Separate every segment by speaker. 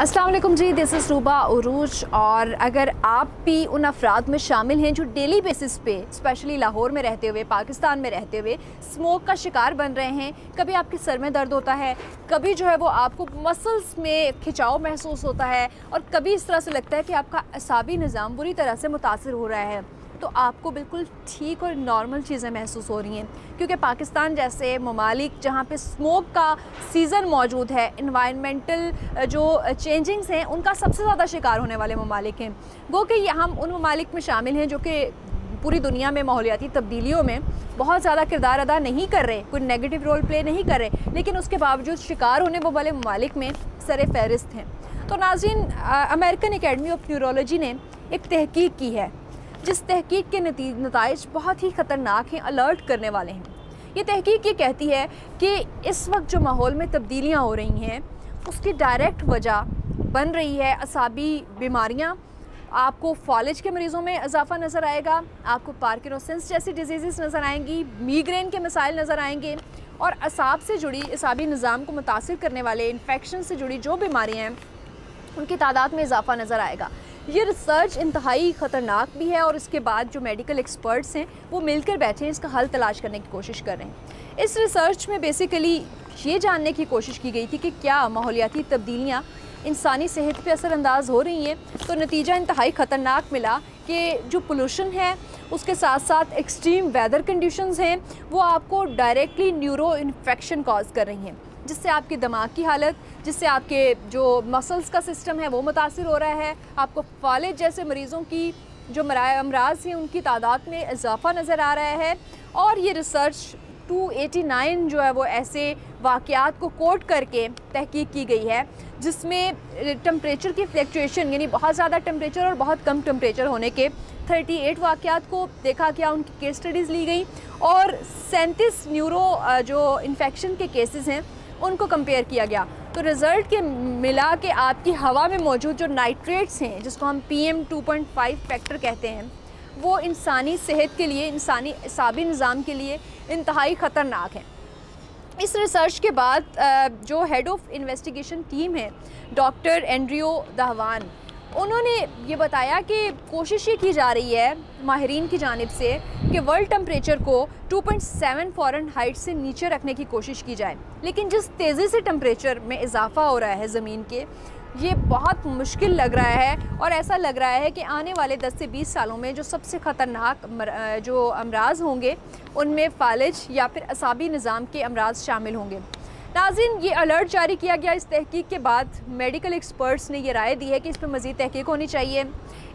Speaker 1: Aslam ji this is Ruba Urooj और अगर आप भी उन अफराद में शामिल हैं जो डेली बेसिस पे स्पेशली लाहौर में रहते हुए, पाकिस्तान में रहते हुए स्मोक का शिकार बन रहे हैं, कभी आपके सर में दर्द होता है, कभी जो है वो आपको मसल्स में खिंचाव महसूस होता है और कभी इस तरह से लगता है कि आपका असाबी निज़ाम बुरी तरह से मुतासर हो रहा है। तो आपको बिल्कुल ठीक और नॉर्मल चीज़ें महसूस हो रही हैं। क्योंकि पाकिस्तान जैसे ममालिक, जहाँ पे स्मोक का सीज़न मौजूद है इन्वायरमेंटल जो चेंजिंग्स हैं, उनका सबसे ज़्यादा शिकार होने वाले ममालिक हैं। गो कि हम उन ममालिक में शामिल हैं जो कि पूरी दुनिया में माहौलियाती तब्दीलियों में बहुत ज़्यादा किरदार अदा नहीं कर रहे, कोई नेगेटिव रोल प्ले नहीं कर रहे, लेकिन उसके बावजूद शिकार होने वाले ममालिक में सर फहरिस्त हैं। तो नाजीन अमेरिकन अकेडमी ऑफ़ न्यूरोलॉजी ने एक तहकीक की है। जिस तहकीक के नतज बहुत ही ख़तरनाक हैं, अलर्ट करने वाले हैं। ये तहकीक ये कहती है कि इस वक्त जो माहौल में तब्दीलियाँ हो रही हैं, उसकी डायरेक्ट वजह बन रही है असाबी बीमारियाँ। आपको फॉलेज के मरीज़ों में इजाफा नज़र आएगा, आपको पार्किनोसेंस जैसी डिज़ीज़ नज़र आएँगी मीग्रेन के मसाइल नज़र आएँगे और असाब से जुड़ी, असाबी निज़ाम को मुतासर करने वाले इन्फेक्शन से जुड़ी जो बीमारियाँ हैं, उनकी तादाद में इजाफा नज़र आएगा। ये रिसर्च इंतहाई ख़तरनाक भी है और इसके बाद जो मेडिकल एक्सपर्ट्स हैं, वो मिलकर बैठे हैं, इसका हल तलाश करने की कोशिश कर रहे हैं। इस रिसर्च में बेसिकली ये जानने की कोशिश की गई थी कि क्या माहौलियाती तब्दीलियाँ इंसानी सेहत पर असरानंदाज हो रही हैं। तो नतीजा इंतहाई ख़तरनाक मिला कि जो पोल्यूशन है, उसके साथ साथ एक्सट्रीम वेदर कंडीशंस हैं, वो आपको डायरेक्टली न्यूरो इन्फेक्शन कॉज कर रही हैं। जिससे आपके दिमाग की हालत, जिससे आपके जो मसल्स का सिस्टम है वो मुतासर हो रहा है। आपको फालिज जैसे मरीज़ों की जो अमराज हैं, उनकी तादाद में इजाफा नज़र आ रहा है। और ये रिसर्च 289 जो है वो ऐसे वाक़ात को कोट करके तहकीक की गई है, जिसमें टम्परेचर की फ्लैक्चुएशन यानी बहुत ज़्यादा टम्परेचर और बहुत कम टम्परेचर होने के 38 वाक़ात को देखा गया, उनकी केस स्टडीज़ ली गई। और सैंतीस न्यूरो जो इन्फेक्शन के केसेस हैं उनको कंपेयर किया गया। तो रिज़ल्ट के मिला के आपकी हवा में मौजूद जो नाइट्रेट्स हैं, जिसको हम P M two point five factor कहते हैं, वो इंसानी सेहत के लिए, इंसानी साबी निज़ाम के लिए इंतहाई ख़तरनाक हैं। इस रिसर्च के बाद जो हेड ऑफ़ इन्वेस्टिगेशन टीम है डॉक्टर एंड्रियो दहवान उन्होंने ये बताया कि कोशिश ये की जा रही है, माहरीन की जानब से, कि वर्ल्ड टम्परेचर को 2.7 फ़ॉरन हाइट से नीचे रखने की कोशिश की जाए। लेकिन जिस तेज़ी से टम्परेचर में इजाफा हो रहा है ज़मीन के, ये बहुत मुश्किल लग रहा है और ऐसा लग रहा है कि आने वाले 10 से 20 सालों में जो सबसे ख़तरनाक जो अमराज होंगे, उनमें फालिज या फिर असाबी निज़ाम के अमराज शामिल होंगे। नाजिन, ये अलर्ट जारी किया गया इस तहकीक के बाद। मेडिकल एक्सपर्ट्स ने यह राय दी है कि इस पर मज़ीद तहकीक होनी चाहिए।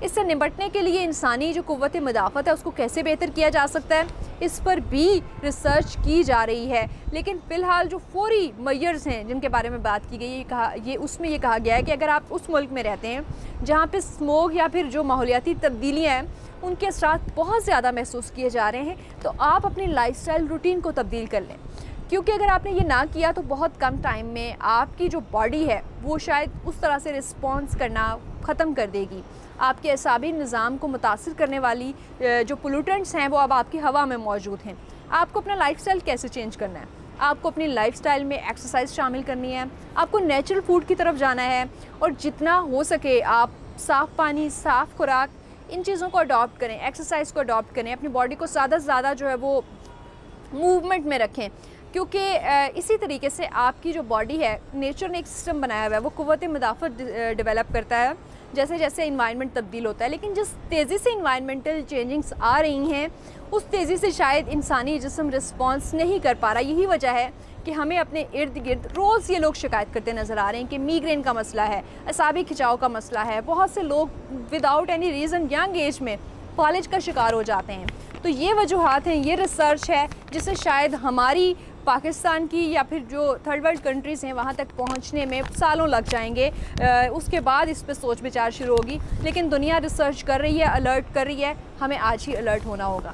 Speaker 1: इससे निपटने के लिए इंसानी जो कुत मदाफ़त है, उसको कैसे बेहतर किया जा सकता है? इस पर भी रिसर्च की जा रही है। लेकिन फ़िलहाल जो फौरी मैयर्स हैं, जिनके बारे में बात की गई, ये कहा, ये उसमें ये कहा गया है कि अगर आप उस मुल्क में रहते हैं, जहाँ पर स्मोक या फिर जो माहौलियाती तब्दीलियाँ हैं, उनके असरात बहुत ज़्यादा महसूस किए जा रहे हैं तो आप अपनी लाइफ स्टाइल रूटीन को तब्दील कर लें। क्योंकि अगर आपने ये ना किया तो बहुत कम टाइम में आपकी जो बॉडी है, वो शायद उस तरह से रिस्पॉन्स करना ख़त्म कर देगी। आपके असाबी निज़ाम को मुतासर करने वाली जो पोलूटेंट्स हैं, वो अब आपकी हवा में मौजूद हैं। आपको अपना लाइफ कैसे चेंज करना है? आपको अपनी लाइफस्टाइल में एक्सरसाइज शामिल करनी है। आपको नेचुरल फ़ूड की तरफ़ जाना है और जितना हो सके आप साफ़ पानी, साफ़ खुराक, इन चीज़ों को अडॉप्ट करें एक्सरसाइज को अडॉप्ट करें। अपनी बॉडी को ज़्यादा से ज़्यादा जो है वो मूवमेंट में रखें। क्योंकि इसी तरीके से आपकी जो बॉडी है नेचर ने एक सिस्टम बनाया हुआ है, वो कुत मदाफ़त डेवलप करता है। जैसे जैसे इन्वायरमेंट तब्दील होता है, लेकिन जिस तेज़ी से इन्वायरमेंटल चेंजिंग्स आ रही हैं, उस तेज़ी से शायद इंसानी जिसम रिस्पॉन्स नहीं कर पा रहा। यही वजह है कि हमें अपने इर्द गिर्द रोज़ ये लोग शिकायत करते नज़र आ रहे हैं कि मीग्रेन का मसला है, असाबी खिंचाव का मसला है। बहुत से लोग without any reason young age में कॉलेज का शिकार हो जाते हैं। तो ये वजूहत हैं, ये रिसर्च है, जिससे शायद हमारी पाकिस्तान की या फिर जो थर्ड वर्ल्ड कंट्रीज़ हैं, वहाँ तक पहुँचने में सालों लग जाएँगे। उसके बाद इस पर सोच विचार शुरू होगी। लेकिन दुनिया रिसर्च कर रही है अलर्ट कर रही है। हमें आज ही अलर्ट होना होगा।